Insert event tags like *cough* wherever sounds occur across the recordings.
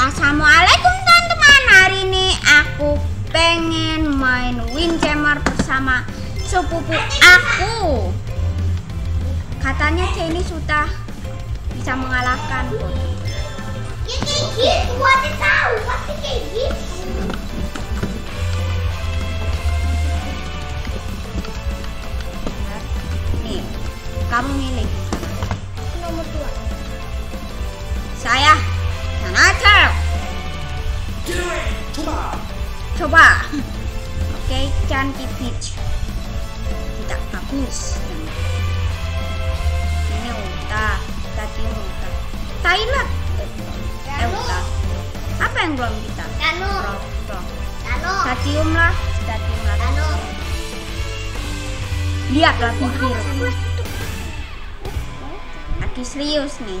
Assalamualaikum teman-teman Hari ini aku pengen main Windjammer bersama sepupu aku Katanya Jenny sudah bisa mengalahkan tahu pasti. Nih, kamu milih Nomor dua. Saya Sanacer Coba. Oke, cantik peach Tidak bagus. Ini udah Tadi udah Thailand. Eh udah Apa yang belum kita? Dano, Rotok Dano, Stadium lah Stadium lah. Dano. Lihatlah bibir Lagi serius nih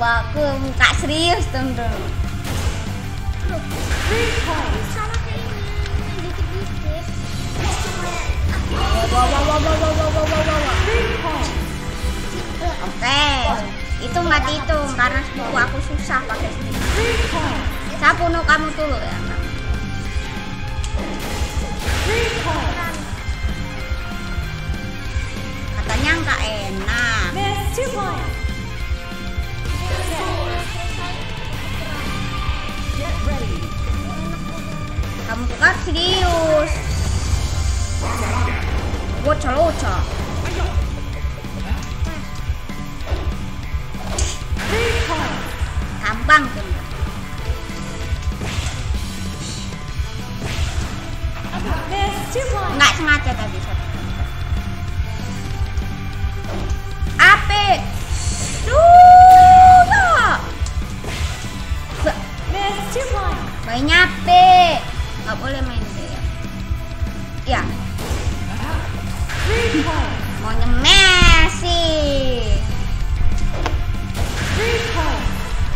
wow, wow, wow, wow. Oke, itu nggak dihitung karena sepupu aku susah pakai. Saya bunuh kamu dulu ya. Katanya nggak enak. Kamu tuh kan serius. Bocah loca. Gampang tuh. Nggak sengaja tadi. Ape. Sudah. Mainnya P. Nggak boleh main B ya. Ya. Messi.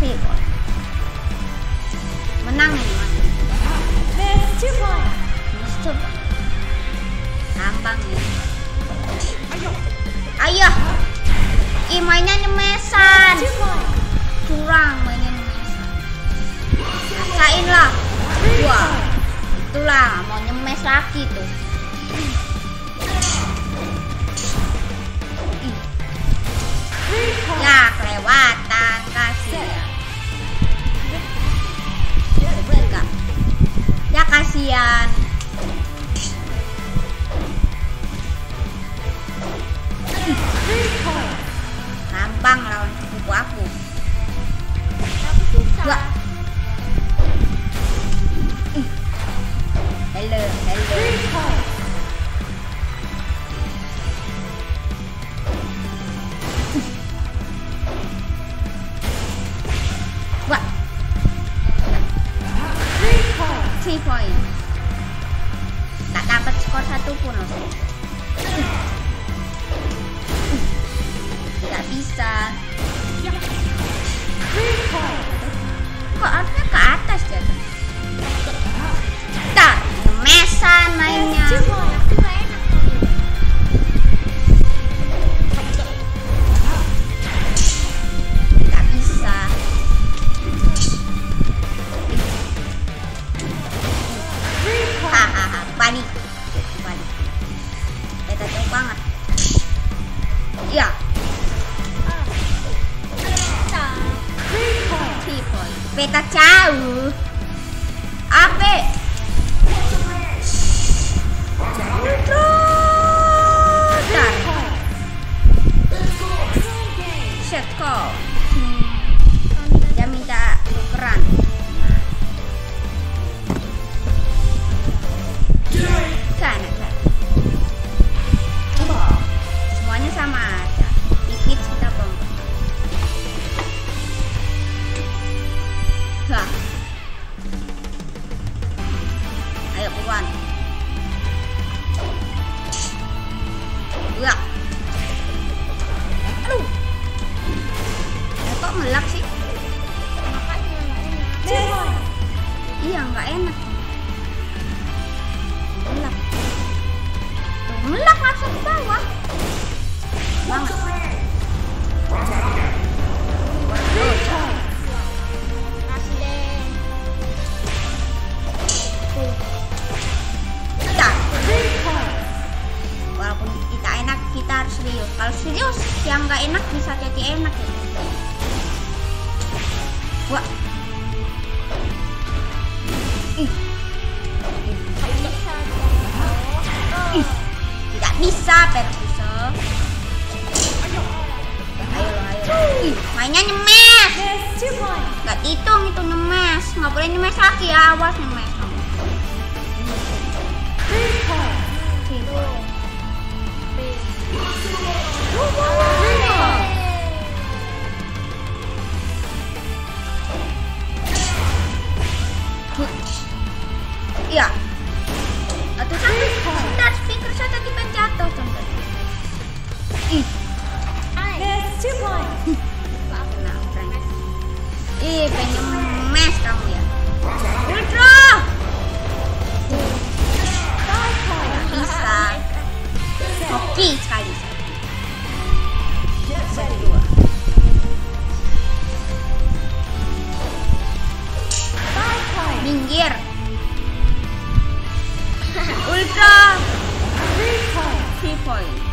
Three point. Menang ini Mas. Mas coba. Gampang nih. Ayo. Ih mainnya nyemesan. Curang mainnya nyemesan. Rasain lah. Wah. Itulah mau nyemes lagi tuh. Ya kelewatan kasih ya. Ya kasihan. Gampang lawan Kalau serius, yang nggak enak bisa jadi enak ya. Iya. Atau sampai sebentar speaker saya tadi kan jatuh contoh. Ih, nah, keren. Ih, pengen mes kamu ya. Ultra. Bisa. Hoki sekali. Dua. Minggir. Ultra. Three point. Five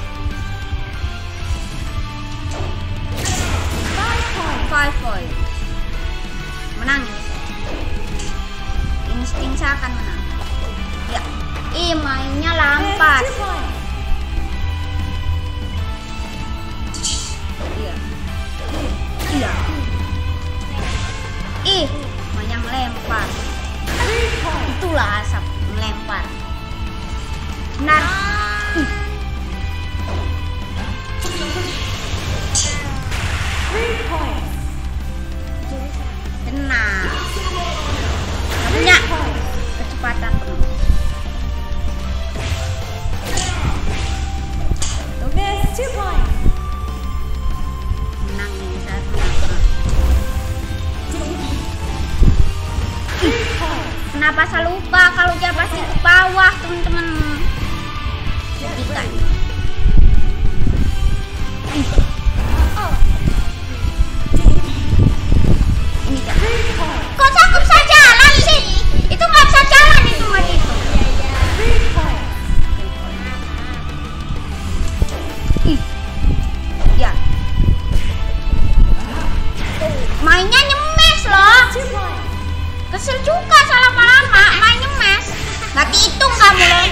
Juga salah lama-lama main nyemes. Nggak dihitung kamu loh.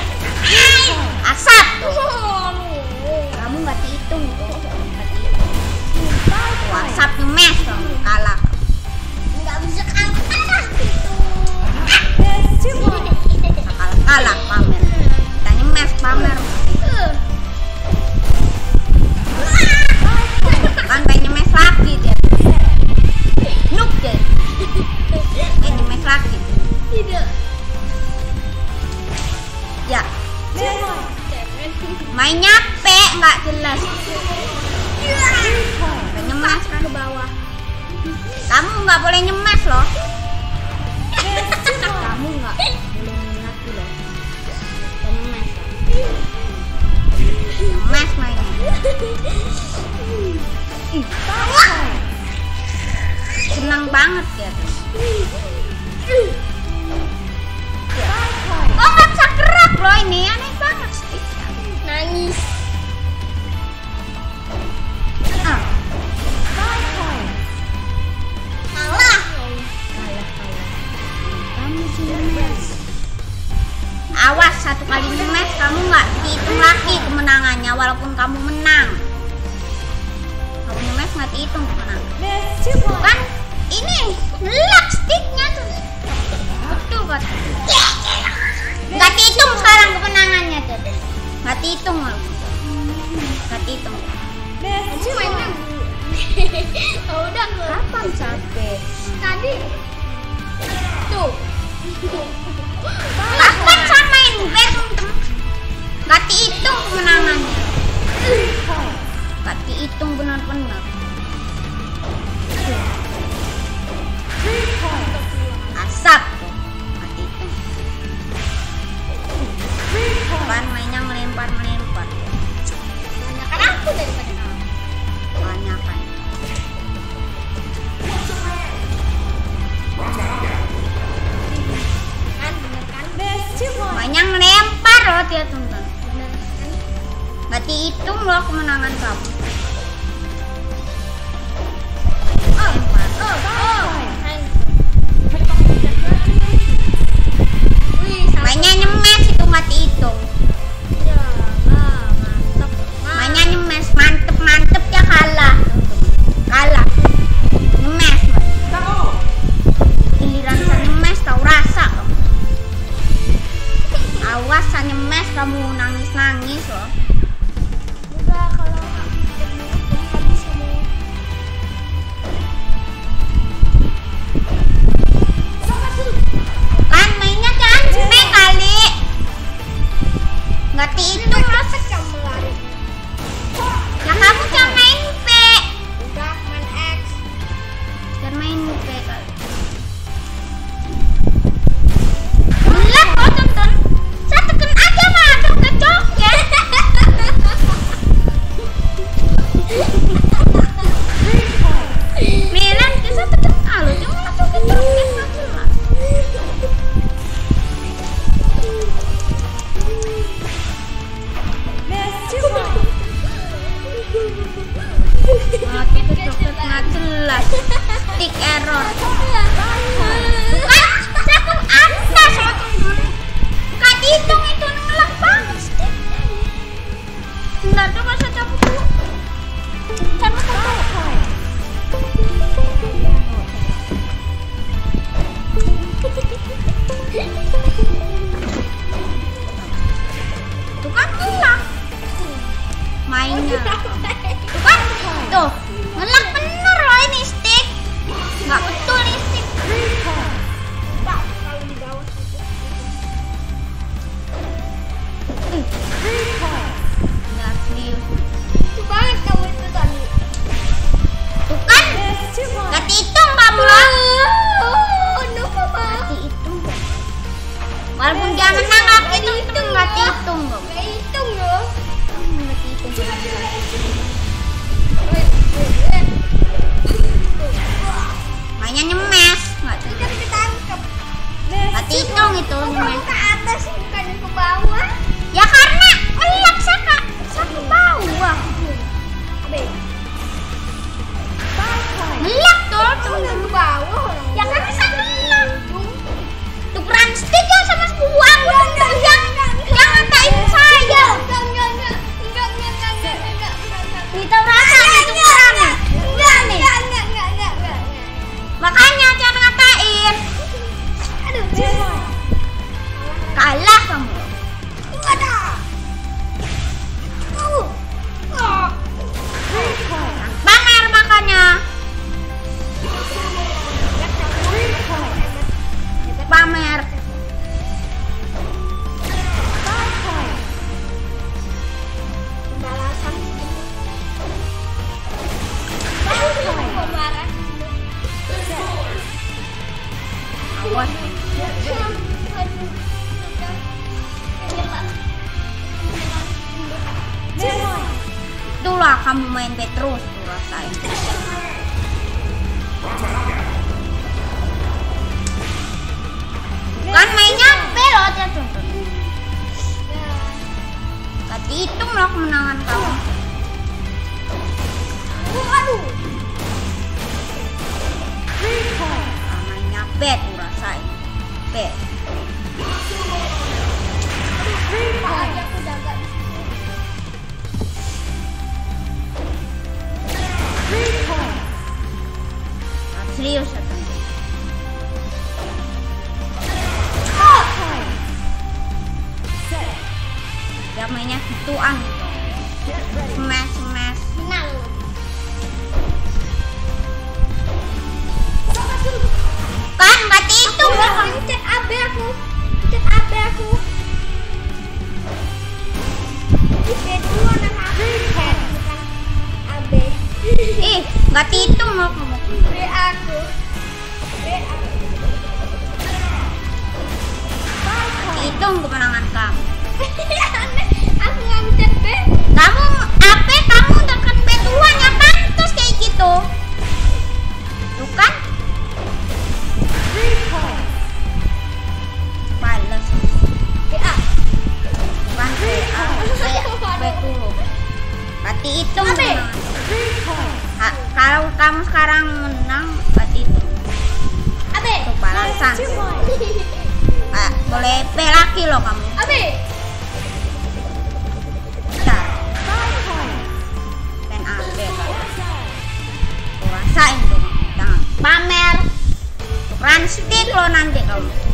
Asap. Kamu nggak dihitung. Nggak asap nyemes. Kalah. Nggak bisa kalah. Kalah kalah pamer. Pamer. Kan nyemes lagi. Nuk deh. Eh nyemes lagi. Tidak. Ya. Mainnya pe nggak jelas. Udah nyemes kan ke bawah. Kamu nggak boleh nyemes loh. Kamu nggak boleh nyemes lagi loh. Udah nyemes. Nyemes mainnya. Senang banget ya. Oh loh ini aneh banget sih. Nangis. Ah, Kalah. kalah kalah. Kamu sih. Awas satu kali nyemes kamu nggak dihitung lagi kemenangannya walaupun kamu menang. Katitong ah. Katitong. Beh, Aku mainnya Oh udah. Kapan capek? Tadi. Tuh. *laughs* Kapan samain bed temen Gak dihitung kemenangannya. Gak dihitung benar-benar. Asap. kati itu Kapan mainnya lempar melempar kebanyakan aku daripada kamu kebanyakan kan bener kan? Best banyak lempar loh dia teman kan? berarti itu loh kemenangan kamu. Oh oh oh, oh, oh. banyak nyemes itu mati itu bet ngerasain. Bet nah, aku ya mainnya gituan smash. itu iya. belakang. Cek AB aku. Cek AB aku. Ih dua anak aku. Bukan AB ih eh, nggak hitung aku. B aku. B aku. Hitung kemenangan kamu. Iya, aku nggak mencet B. Kamu AP kamu tekan B dua nya pantas kayak gitu. Bukan Beri aku. Bukan PA. Kayak B2. Berarti itu Apa? kemenangan. Ha, kalau kamu sekarang menang, berarti itu. Abe. Itu balasan. Ah, boleh B lagi loh kamu. Abe. 慢点哦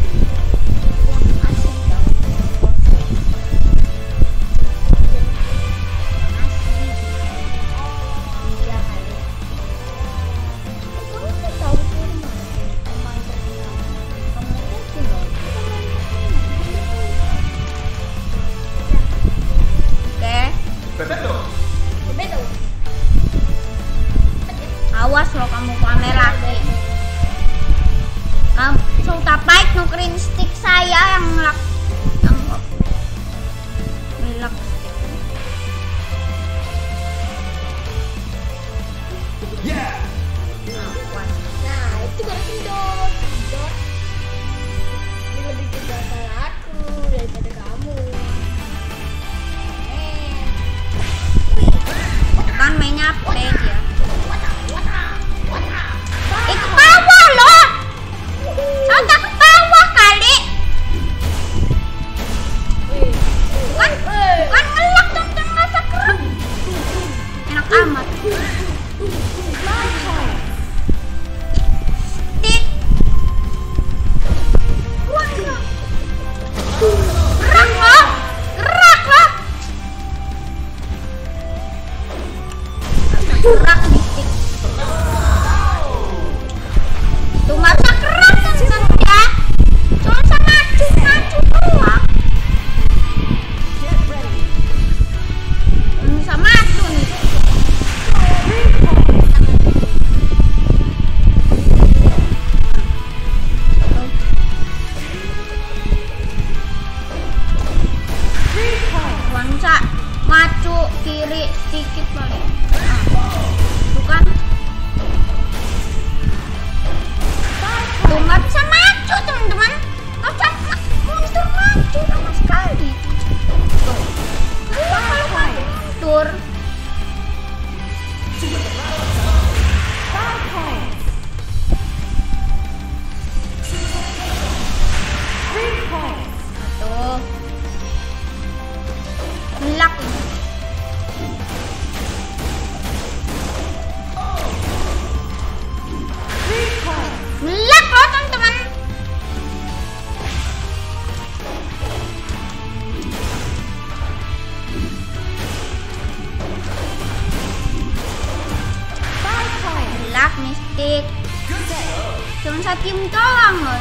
Cuma satu tim doang loh.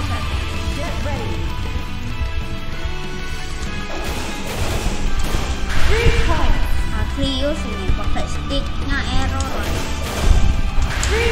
Atrius ini pakai sticknya error. Oke,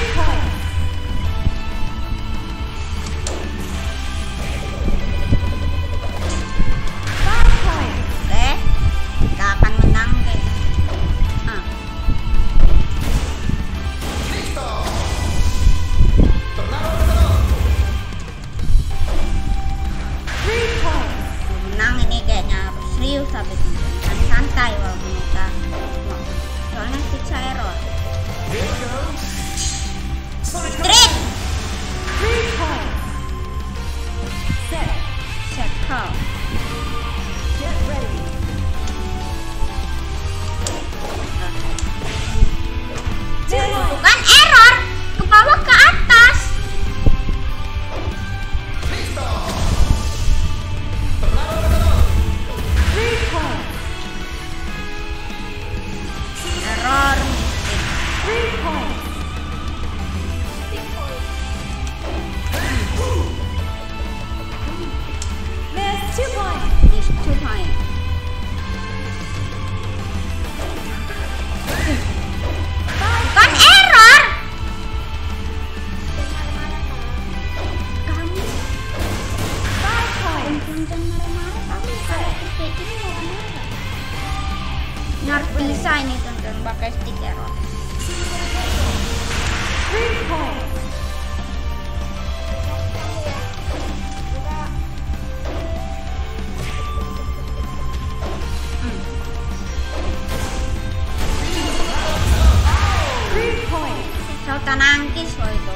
serius tapi dan santai walaupun kita soalnya kita error. Street. Set call. Bukan error, Sautan nangkis loh itu.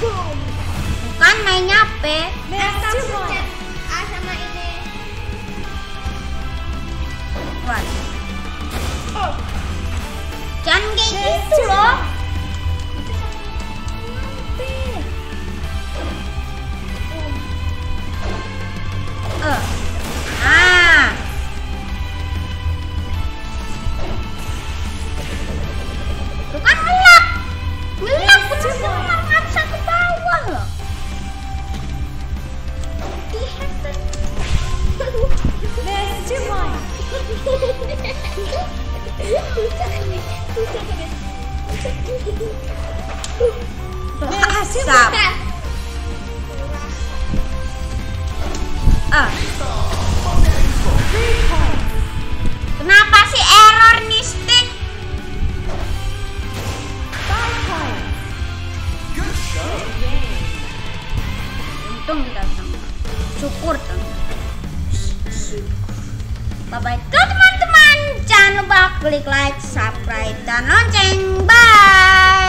Bukan mainnya. A sama ini. Buat Oh, Jangan kayak gitu loh Asap. Ah. Kenapa sih error nih stick? Untung menang. Syukur tuh. Bye bye teman-teman. Jangan lupa klik like, subscribe, dan lonceng. Bye!